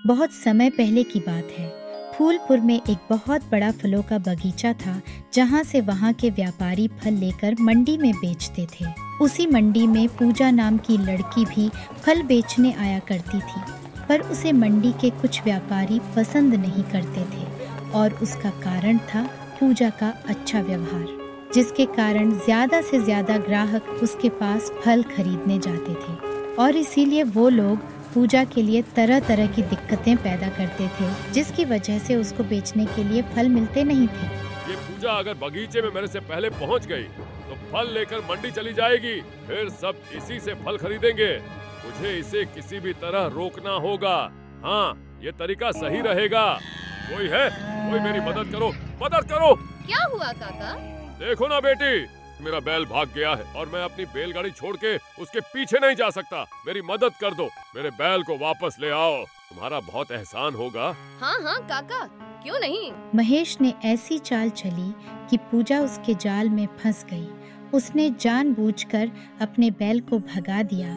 बहुत समय पहले की बात है। फूलपुर में एक बहुत बड़ा फलों का बगीचा था, जहाँ से वहाँ के व्यापारी फल लेकर मंडी में बेचते थे। उसी मंडी में पूजा नाम की लड़की भी फल बेचने आया करती थी, पर उसे मंडी के कुछ व्यापारी पसंद नहीं करते थे, और उसका कारण था पूजा का अच्छा व्यवहार, जिसके कारण ज़्यादा से ज़्यादा ग्राहक उसके पास फल खरीदने जाते थे, और इसीलिए वो लोग पूजा के लिए तरह तरह की दिक्कतें पैदा करते थे जिसकी वजह से उसको बेचने के लिए फल मिलते नहीं थे। ये पूजा अगर बगीचे में मेरे से पहले पहुँच गई तो फल लेकर मंडी चली जाएगी फिर सब इसी से फल खरीदेंगे। मुझे इसे किसी भी तरह रोकना होगा। हाँ ये तरीका सही रहेगा। कोई है? कोई मेरी मदद करो। मदद करो! क्या हुआ काका? देखो ना बेटी मेरा बैल भाग गया है और मैं अपनी बैलगाड़ी छोड़ के उसके पीछे नहीं जा सकता। मेरी मदद कर दो। मेरे बैल को वापस ले आओ। तुम्हारा बहुत एहसान होगा। हाँ हाँ काका क्यों नहीं? महेश ने ऐसी चाल चली कि पूजा उसके जाल में फंस गई। उसने जानबूझकर अपने बैल को भगा दिया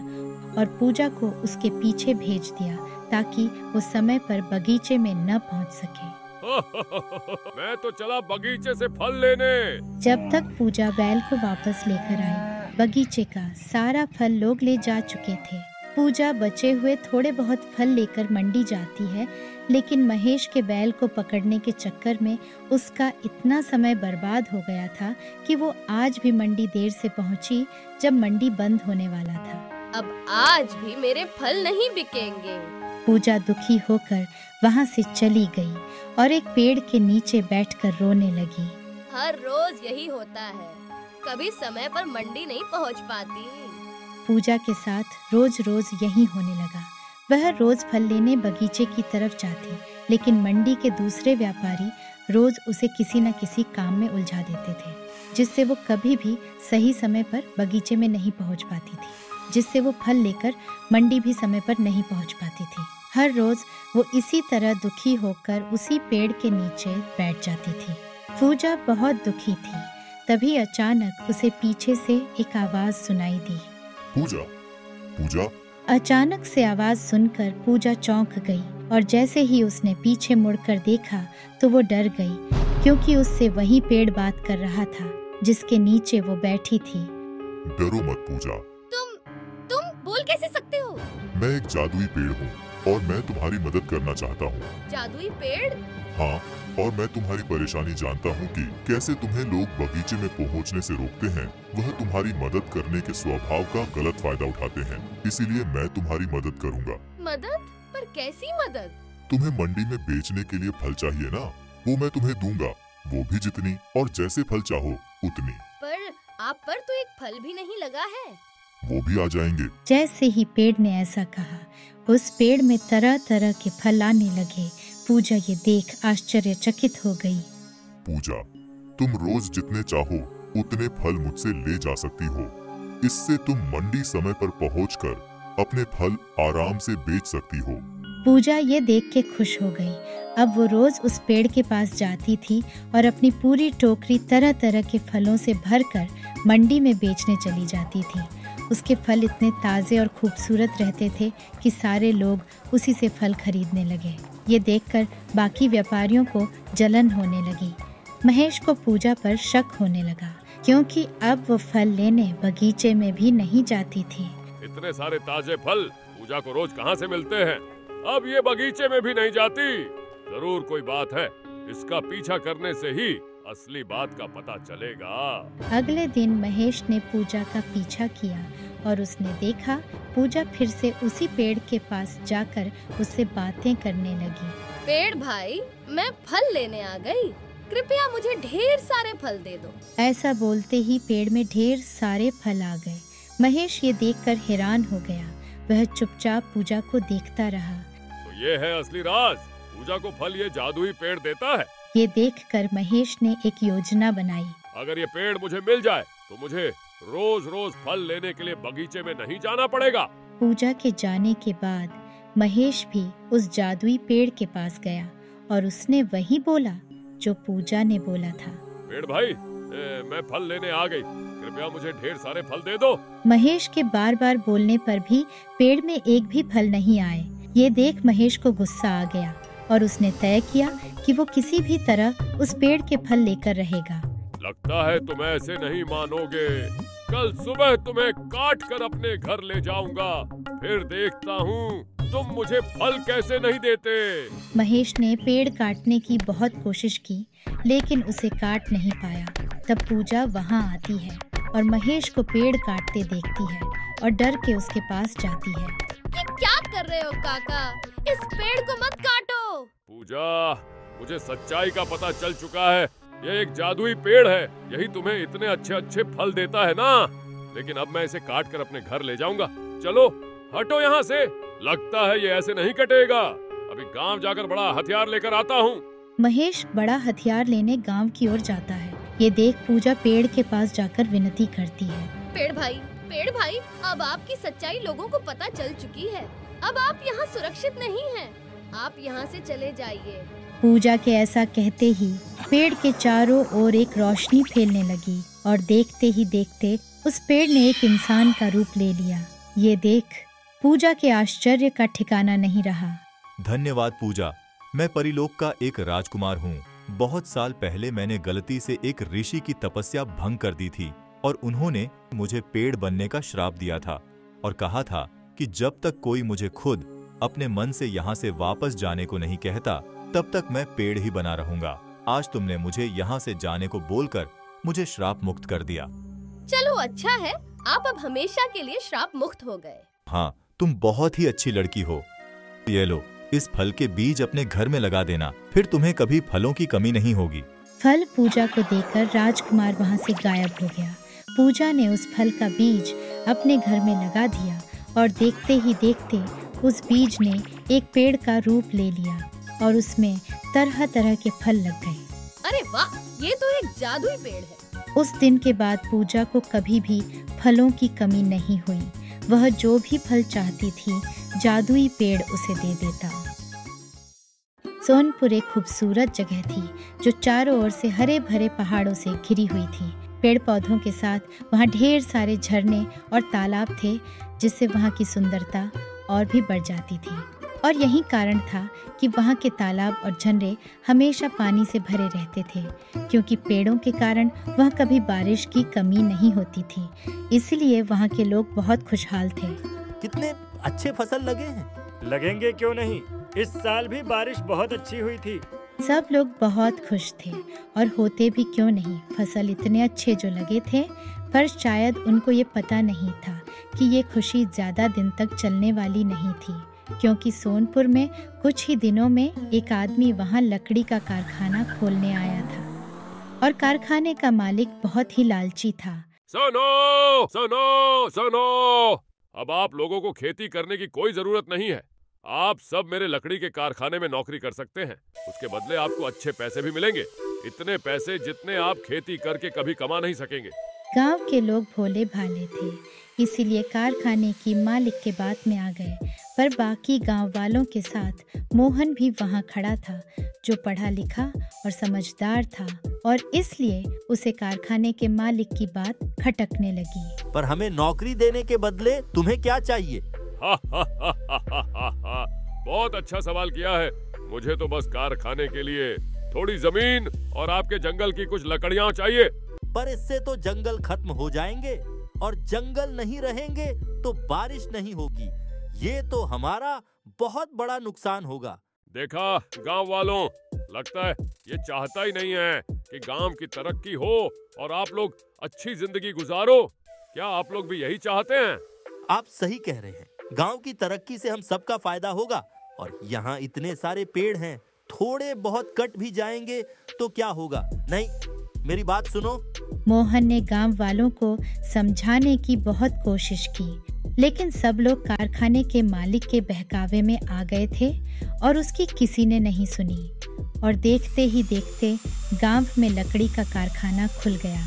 और पूजा को उसके पीछे भेज दिया ताकि वो समय पर बगीचे में न पहुँच सके। मैं तो चला बगीचे से फल लेने। जब तक पूजा बैल को वापस लेकर आई बगीचे का सारा फल लोग ले जा चुके थे। पूजा बचे हुए थोड़े बहुत फल लेकर मंडी जाती है लेकिन महेश के बैल को पकड़ने के चक्कर में उसका इतना समय बर्बाद हो गया था कि वो आज भी मंडी देर से पहुँची जब मंडी बंद होने वाला था। अब आज भी मेरे फल नहीं बिकेंगे। पूजा दुखी होकर वहाँ से चली गई और एक पेड़ के नीचे बैठकर रोने लगी। हर रोज यही होता है। कभी समय पर मंडी नहीं पहुँच पाती। पूजा के साथ रोज रोज यही होने लगा। वह रोज फल लेने बगीचे की तरफ़ जाती लेकिन मंडी के दूसरे व्यापारी रोज उसे किसी न किसी काम में उलझा देते थे जिससे वो कभी भी सही समय पर बगीचे में नहीं पहुँच पाती थी। जिससे वो फल लेकर मंडी भी समय पर नहीं पहुँच पाती थी। हर रोज वो इसी तरह दुखी होकर उसी पेड़ के नीचे बैठ जाती थी। पूजा बहुत दुखी थी। तभी अचानक उसे पीछे से एक आवाज़ सुनाई दी। पूजा पूजा। अचानक से आवाज़ सुनकर पूजा चौंक गई और जैसे ही उसने पीछे मुड़कर देखा तो वो डर गई क्योंकि उससे वही पेड़ बात कर रहा था जिसके नीचे वो बैठी थी। डरो मत पूजा। बोल कैसे सकते हो? मैं एक जादुई पेड़ हूँ और मैं तुम्हारी मदद करना चाहता हूँ। जादुई पेड़? हाँ और मैं तुम्हारी परेशानी जानता हूँ कि कैसे तुम्हें लोग बगीचे में पहुँचने से रोकते हैं। वह तुम्हारी मदद करने के स्वभाव का गलत फ़ायदा उठाते हैं इसीलिए मैं तुम्हारी मदद करूँगा। मदद? पर कैसी मदद? तुम्हें मंडी में बेचने के लिए फल चाहिए ना? वो मैं तुम्हें दूँगा वो भी जितनी और जैसे फल चाहो उतनी। पर आप पर तो एक फल भी नहीं लगा है। वो भी आ जाएँगे। जैसे ही पेड़ ने ऐसा कहा उस पेड़ में तरह तरह के फल आने लगे। पूजा ये देख आश्चर्यचकित हो गई। पूजा तुम रोज जितने चाहो उतने फल मुझसे ले जा सकती हो। इससे तुम मंडी समय पर पहुंचकर अपने फल आराम से बेच सकती हो। पूजा ये देख के खुश हो गई। अब वो रोज उस पेड़ के पास जाती थी और अपनी पूरी टोकरी तरह तरह के फलों से भरकर मंडी में बेचने चली जाती थी। उसके फल इतने ताज़े और खूबसूरत रहते थे कि सारे लोग उसी से फल खरीदने लगे। ये देखकर बाकी व्यापारियों को जलन होने लगी। महेश को पूजा पर शक होने लगा, क्योंकि अब वो फल लेने बगीचे में भी नहीं जाती थी। इतने सारे ताजे फल पूजा को रोज कहाँ से मिलते हैं? अब ये बगीचे में भी नहीं जाती। ज़रूर कोई बात है, इसका पीछा करने से ही असली बात का पता चलेगा। अगले दिन महेश ने पूजा का पीछा किया और उसने देखा पूजा फिर से उसी पेड़ के पास जाकर उससे बातें करने लगी। पेड़ भाई मैं फल लेने आ गई। कृपया मुझे ढेर सारे फल दे दो। ऐसा बोलते ही पेड़ में ढेर सारे फल आ गए। महेश ये देखकर हैरान हो गया। वह चुपचाप पूजा को देखता रहा। तो ये है असली राज। पूजा को फल ये जादुई पेड़ देता है। ये देखकर महेश ने एक योजना बनाई। अगर ये पेड़ मुझे मिल जाए तो मुझे रोज रोज फल लेने के लिए बगीचे में नहीं जाना पड़ेगा। पूजा के जाने के बाद महेश भी उस जादुई पेड़ के पास गया और उसने वही बोला जो पूजा ने बोला था। पेड़ भाई ए, मैं फल लेने आ गई। कृपया मुझे ढेर सारे फल दे दो। महेश के बार बार बोलने पर भी पेड़ में एक भी फल नहीं आए। ये देख महेश को गुस्सा आ गया। और उसने तय किया कि वो किसी भी तरह उस पेड़ के फल लेकर रहेगा। लगता है तुम ऐसे नहीं मानोगे। कल सुबह तुम्हें काट कर अपने घर ले जाऊँगा। फिर देखता हूँ तुम मुझे फल कैसे नहीं देते। महेश ने पेड़ काटने की बहुत कोशिश की लेकिन उसे काट नहीं पाया। तब पूजा वहाँ आती है और महेश को पेड़ काटते देखती है और डर के उसके पास जाती है। ये क्या कर रहे हो काका? इस पेड़ को मत काटो। पूजा मुझे सच्चाई का पता चल चुका है। ये एक जादुई पेड़ है। यही तुम्हें इतने अच्छे अच्छे फल देता है ना? लेकिन अब मैं इसे काट कर अपने घर ले जाऊँगा। चलो हटो यहाँ से। लगता है ये ऐसे नहीं कटेगा। अभी गाँव जाकर बड़ा हथियार लेकर आता हूँ। महेश बड़ा हथियार लेने गाँव की ओर जाता है। ये देख पूजा पेड़ के पास जाकर विनती करती है। पेड़ भाई पेड़ भाई अब आपकी सच्चाई लोगों को पता चल चुकी है। अब आप यहाँ सुरक्षित नहीं हैं। आप यहाँ से चले जाइए। पूजा के ऐसा कहते ही पेड़ के चारों ओर एक रोशनी फैलने लगी और देखते ही देखते उस पेड़ ने एक इंसान का रूप ले लिया। ये देख पूजा के आश्चर्य का ठिकाना नहीं रहा। धन्यवाद पूजा। मैं परिलोक का एक राजकुमार हूँ। बहुत साल पहले मैंने गलती से एक ऋषि की तपस्या भंग कर दी थी। और उन्होंने मुझे पेड़ बनने का श्राप दिया था और कहा था कि जब तक कोई मुझे खुद अपने मन से यहाँ से वापस जाने को नहीं कहता तब तक मैं पेड़ ही बना रहूँगा। आज तुमने मुझे यहाँ से जाने को बोलकर मुझे श्राप मुक्त कर दिया। चलो अच्छा है। आप अब हमेशा के लिए श्राप मुक्त हो गए। हाँ तुम बहुत ही अच्छी लड़की हो। ये लो इस फल के बीज अपने घर में लगा देना फिर तुम्हें कभी फलों की कमी नहीं होगी। फल पूजा को देकर राजकुमार वहाँ से गायब हो गया। पूजा ने उस फल का बीज अपने घर में लगा दिया और देखते ही देखते उस बीज ने एक पेड़ का रूप ले लिया और उसमें तरह तरह के फल लग गए। अरे वाह ये तो एक जादुई पेड़ है। उस दिन के बाद पूजा को कभी भी फलों की कमी नहीं हुई। वह जो भी फल चाहती थी जादुई पेड़ उसे दे देता। सोनपुर एक खूबसूरत जगह थी जो चारों ओर से हरे भरे पहाड़ों से घिरी हुई थी। पेड़ पौधों के साथ वहाँ ढेर सारे झरने और तालाब थे जिससे वहाँ की सुंदरता और भी बढ़ जाती थी। और यही कारण था कि वहाँ के तालाब और झरने हमेशा पानी से भरे रहते थे क्योंकि पेड़ों के कारण वहाँ कभी बारिश की कमी नहीं होती थी। इसलिए वहाँ के लोग बहुत खुशहाल थे। कितने अच्छे फ़सल लगे हैं। लगेंगे क्यों नहीं? इस साल भी बारिश बहुत अच्छी हुई थी। सब लोग बहुत खुश थे और होते भी क्यों नहीं? फ़सल इतने अच्छे जो लगे थे, पर शायद उनको ये पता नहीं था कि ये खुशी ज़्यादा दिन तक चलने वाली नहीं थी, क्योंकि सोनपुर में कुछ ही दिनों में एक आदमी वहाँ लकड़ी का कारखाना खोलने आया था। और कारखाने का मालिक बहुत ही लालची था। सुनो सुनो सुनो! अब आप लोगों को खेती करने की कोई ज़रूरत नहीं है। आप सब मेरे लकड़ी के कारखाने में नौकरी कर सकते हैं। उसके बदले आपको अच्छे पैसे भी मिलेंगे। इतने पैसे जितने आप खेती करके कभी कमा नहीं सकेंगे। गाँव के लोग भोले भाले थे इसीलिए कारखाने की मालिक के बात में आ गए। पर बाकी गाँव वालों के साथ मोहन भी वहाँ खड़ा था जो पढ़ा लिखा और समझदार था और इसलिए उसे कारखाने के मालिक की बात खटकने लगी। पर हमें नौकरी देने के बदले तुम्हें क्या चाहिए। बहुत अच्छा सवाल किया है। मुझे तो बस कारखाने के लिए थोड़ी ज़मीन और आपके जंगल की कुछ लकड़ियाँ चाहिए। पर इससे तो जंगल खत्म हो जाएँगे और जंगल नहीं रहेंगे तो बारिश नहीं होगी। ये तो हमारा बहुत बड़ा नुकसान होगा। देखा गाँव वालों लगता है ये चाहता ही नहीं है कि गाँव की तरक्की हो और आप लोग अच्छी ज़िंदगी गुजारो। क्या आप लोग भी यही चाहते हैं? आप सही कह रहे हैं। गाँव की तरक्की से हम सबका फ़ायदा होगा। और यहाँ इतने सारे पेड़ हैं थोड़े बहुत कट भी जाएँगे तो क्या होगा? नहीं मेरी बात सुनो। मोहन ने गाँव वालों को समझाने की बहुत कोशिश की लेकिन सब लोग कारखाने के मालिक के बहकावे में आ गए थे और उसकी किसी ने नहीं सुनी। और देखते ही देखते गाँव में लकड़ी का कारखाना खुल गया।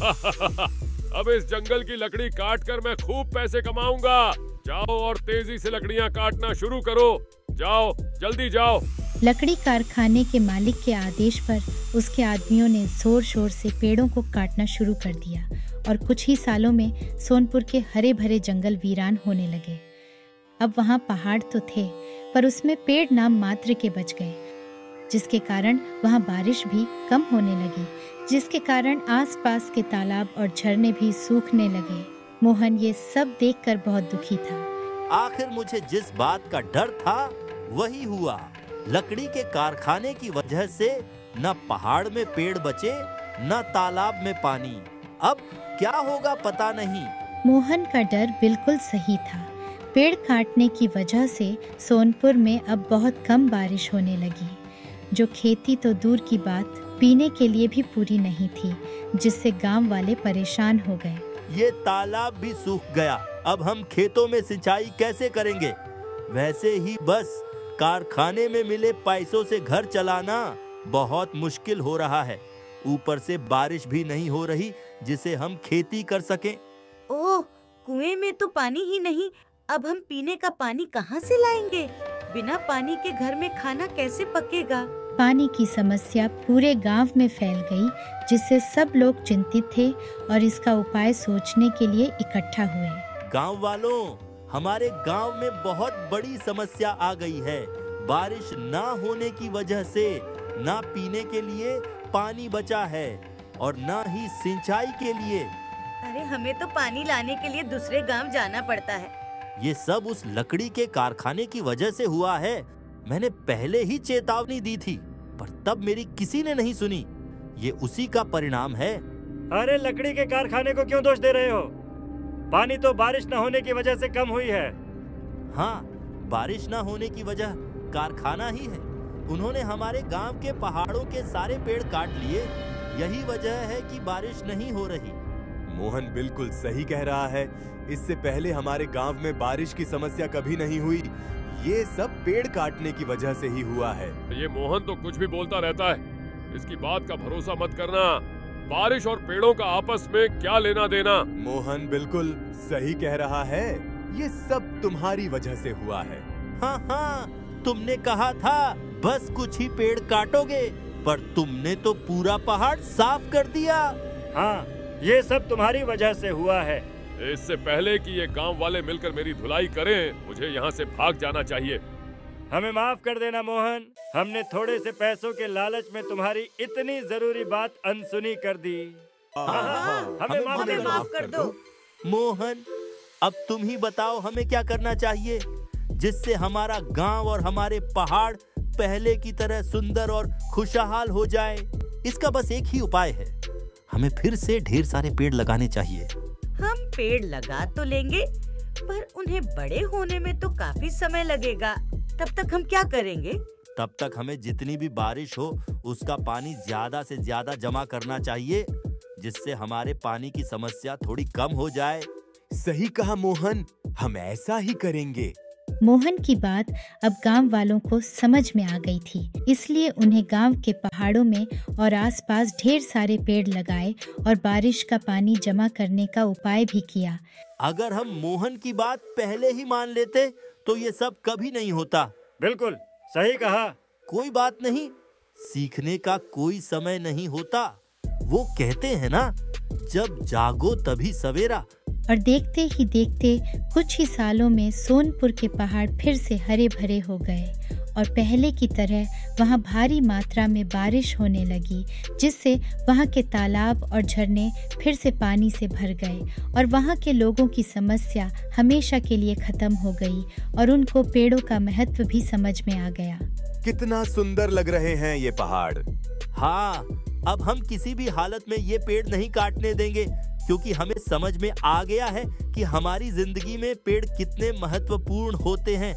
अब इस जंगल की लकड़ी काट कर मैं खूब पैसे कमाऊँगा। जाओ और तेज़ी से लकड़ियाँ काटना शुरू करो। जाओ, जल्दी जाओ। लकड़ी कारखाने के मालिक के आदेश पर उसके आदमियों ने ज़ोर शोर से पेड़ों को काटना शुरू कर दिया और कुछ ही सालों में सोनपुर के हरे भरे जंगल वीरान होने लगे। अब वहाँ पहाड़ तो थे, पर उसमें पेड़ नाम मात्र के बच गए, जिसके कारण वहाँ बारिश भी कम होने लगी, जिसके कारण आसपास के तालाब और झरने भी सूखने लगे। मोहन ये सब देखकर बहुत दुखी था। आखिर मुझे जिस बात का डर था वही हुआ। लकड़ी के कारखाने की वजह से न पहाड़ में पेड़ बचे न तालाब में पानी। अब क्या होगा पता नहीं। मोहन का डर बिल्कुल सही था। पेड़ काटने की वजह से सोनपुर में अब बहुत कम बारिश होने लगी। जो खेती तो दूर की बात पीने के लिए भी पूरी नहीं थी जिससे गाँव वाले परेशान हो गए। ये तालाब भी सूख गया। अब हम खेतों में सिंचाई कैसे करेंगे? वैसे ही बस, कारखाने में मिले पैसों से घर चलाना बहुत मुश्किल हो रहा है। ऊपर से बारिश भी नहीं हो रही, जिसे हम खेती कर सकें। ओह, कुएँ में तो पानी ही नहीं। अब हम पीने का पानी कहाँ से लाएँगे? बिना पानी के घर में खाना कैसे पकेगा? पानी की समस्या पूरे गाँव में फैल गई जिससे सब लोग चिंतित थे और इसका उपाय सोचने के लिए इकट्ठा हुए। गाँव वालों हमारे गाँव में बहुत बड़ी समस्या आ गई है। बारिश ना होने की वजह से ना पीने के लिए पानी बचा है और ना ही सिंचाई के लिए। अरे हमें तो पानी लाने के लिए दूसरे गाँव जाना पड़ता है। ये सब उस लकड़ी के कारखाने की वजह से हुआ है। मैंने पहले ही चेतावनी दी थी। पर तब मेरी किसी ने नहीं सुनी। ये उसी का परिणाम है। अरे लकड़ी के कारखाने को क्यों दोष दे रहे हो? पानी तो बारिश न होने की वजह से कम हुई है। हाँ बारिश न होने की वजह कारखाना ही है। उन्होंने हमारे गाँव के पहाड़ों के सारे पेड़ काट लिए। यही वजह है कि बारिश नहीं हो रही। मोहन बिल्कुल सही कह रहा है। इससे पहले हमारे गाँव में बारिश की समस्या कभी नहीं हुई। ये सब पेड़ काटने की वजह से ही हुआ है। ये मोहन तो कुछ भी बोलता रहता है। इसकी बात का भरोसा मत करना। बारिश और पेड़ों का आपस में क्या लेना देना? मोहन बिल्कुल सही कह रहा है। ये सब तुम्हारी वजह से हुआ है। हाँ हाँ तुमने कहा था बस कुछ ही पेड़ काटोगे पर तुमने तो पूरा पहाड़ साफ़ कर दिया। हाँ ये सब तुम्हारी वजह से हुआ है। इससे पहले कि ये गाँव वाले मिलकर मेरी धुलाई करें मुझे यहाँ से भाग जाना चाहिए। हमें माफ़ कर देना मोहन। हमने थोड़े से पैसों के लालच में तुम्हारी इतनी ज़रूरी बात अनसुनी कर दी। हाँ, हमें माफ़ कर माफ़ कर दो। मोहन अब तुम ही बताओ हमें क्या करना चाहिए जिससे हमारा गाँव और हमारे पहाड़ पहले की तरह सुंदर और खुशहाल हो जाए। इसका बस एक ही उपाय है। हमें फिर से ढेर सारे पेड़ लगाने चाहिए। हम पेड़ लगा तो लेंगे पर उन्हें बड़े होने में तो काफ़ी समय लगेगा। तब तक हम क्या करेंगे? तब तक हमें जितनी भी बारिश हो उसका पानी ज़्यादा से ज़्यादा जमा करना चाहिए जिससे हमारे पानी की समस्या थोड़ी कम हो जाए। सही कहा मोहन हम ऐसा ही करेंगे। मोहन की बात अब गाँव वालों को समझ में आ गई थी। इसलिए उन्हें गाँव के पहाड़ों में और आसपास ढेर सारे पेड़ लगाए और बारिश का पानी जमा करने का उपाय भी किया। अगर हम मोहन की बात पहले ही मान लेते तो ये सब कभी नहीं होता। बिल्कुल सही कहा। कोई बात नहीं सीखने का कोई समय नहीं होता। वो कहते हैं ना जब जागो तभी सवेरा और देखते ही देखते कुछ ही सालों में सोनपुर के पहाड़ फिर से हरे भरे हो गए और पहले की तरह वहाँ भारी मात्रा में बारिश होने लगी, जिससे वहाँ के तालाब और झरने फिर से पानी से भर गए और वहाँ के लोगों की समस्या हमेशा के लिए खत्म हो गई और उनको पेड़ों का महत्व भी समझ में आ गया। कितना सुंदर लग रहे हैं ये पहाड़। हाँ अब हम किसी भी हालत में ये पेड़ नहीं काटने देंगे। क्योंकि हमें समझ में आ गया है कि हमारी ज़िंदगी में पेड़ कितने महत्वपूर्ण होते हैं।